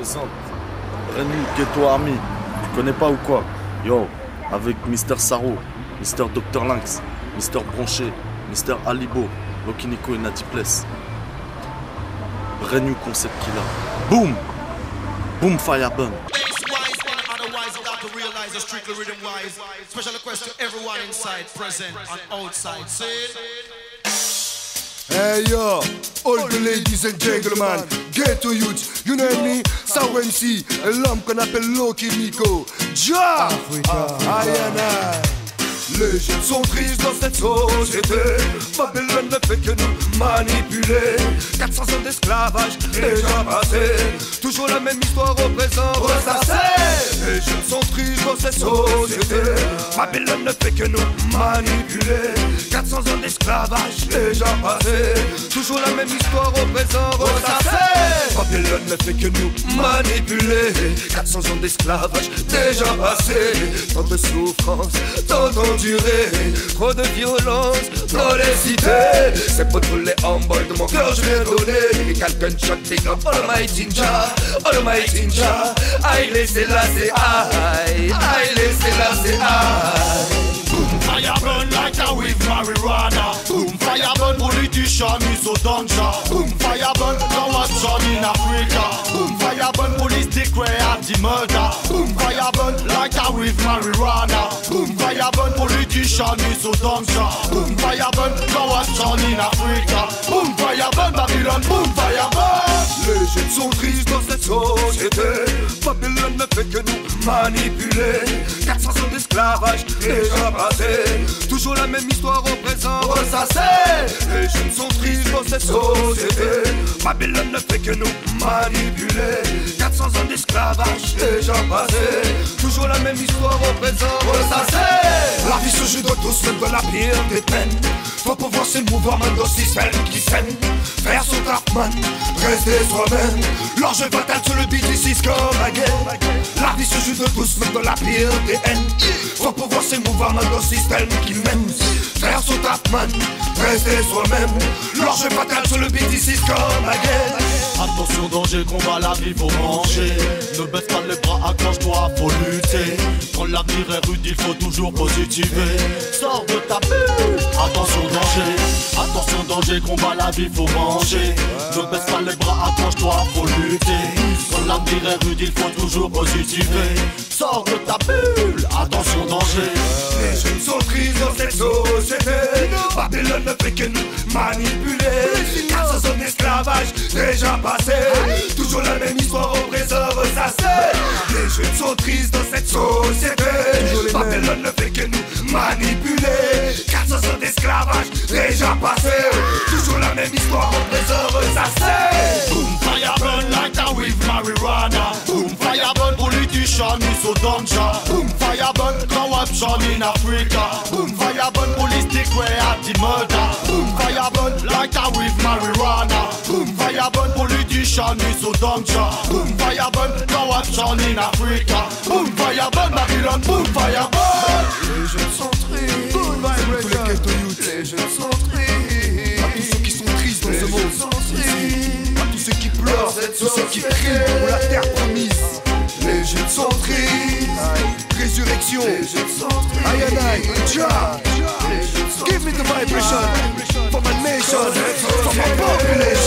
présente. Brand Ghetto Army. Tu connais pas ou quoi? Yo, avec Mister Saro, Mister Dr Lynx, Mister Bronché, Mister Alibo, Loki Nico et Nati Pless. Brand new concept qu'il a. Boom Boom Firebun. Realize it's strictly rhythm wise. Special request to everyone inside, present, and outside. It. Hey yo, all the ladies and gentlemen, get to youth, you know me, Sao MC, l'homme qu'on appelle Loki Nico, Ja, and I. Les jeunes sont tristes dans cette société. Babylone ne fait que nous manipuler. 400 ans d'esclavage déjà passé Toujours la même histoire au présent. Ressassée Les jeunes sont tristes dans cette société. Babylone ne fait que nous manipuler. 400 ans d'esclavage déjà passé. Toujours la même histoire au présent. Ressassée Babylone ne fait que nous manipuler. 400 ans d'esclavage déjà passé. Tant de souffrance, tant d'endurance Trop de violence dans les cités C'est pour tous les homeboys de mon cœur je viens donner Quelqu'un choc big up Almighty Jah Almighty Jah Aïe laissez là c'est aïe Aïe laissez là c'est aïe Fire burn like a with marijuana. Boom, fire burn politician is so danger. Boom, fire burn corruption in Africa. Boom, fire burn police declare the murder. Boom, fire burn like a with marijuana. Boom, fire burn politician is so. Boom, fire burn in Africa. Boom, fire burn Babylon. Boom. Les jeunes sont tristes dans cette société Babylone ne fait que nous manipuler 400 ans d'esclavage déjà Toujours la même histoire au présent. Ressassée Les jeunes sont tristes dans cette société. Babylone ne fait que nous manipuler. 400 ans d'esclavage déjà passé. Toujours la même histoire au présent. Ressassée La vie se joue de tous, même de la pire des peines Faut pouvoir s'émouvoir même dans système qui saigne Faire son taf man, rester soi-même. L'enjeu fatal sur le beat comme again La vie se joue de tous, même dans la pire des haines Faut pouvoir s'émouvoir dans ce système qui mène. Faire son taf man, rester soi-même. L'enjeu fatal sur le beat ici comme again. Attention danger, combat la vie, faut manger. Ne baisse pas les bras, accroche-toi, faut lutter. Quand l'avenir est rude, il faut toujours positiver. Sors de ta bulle. Attention danger, attention danger, combat la vie, faut manger. Ne baisse pas les bras, accroche-toi, faut lutter. Quand l'avenir est rude, il faut toujours positiver. Sors de ta bulle, attention Manipuler 400 ans d'esclavage déjà passé Toujours la même histoire au présent ressassée Les jeunes sont tristes dans cette société Babylone ne fait que nous manipuler 400 ans d'esclavage déjà passé Toujours la même histoire au présent ressassée Boom, fire burn like a with marijuana. Boom, fire burn politician is danger. Boom, fire burn corruption in Africa. Boom, fire burn police. Burn politician is so danger. Boom, fire burn. Corruption in Africa. Boom, fire burn. Babylon. Boom, fire burn. Les jeunes sont tristes. Les ghetto youth. Les jeunes sont tristes. À tous ceux qui sont tristes dans ce monde. À tous ceux qui pleurent. Tous ceux qui crient pour la terre promise. Les jeunes sont tristes. Résurrection. Aïe aïe aïe. Give me the vibration. For my nation. For my population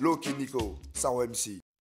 Loki Nico, Sao MC.